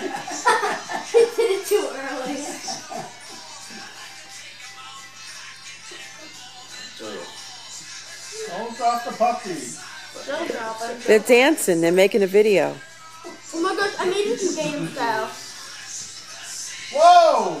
did it too early. Don't drop the puppy. Don't drop it. They're dancing. They're making a video. Oh my gosh, I made it to game style. Whoa!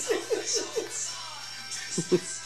Jesus.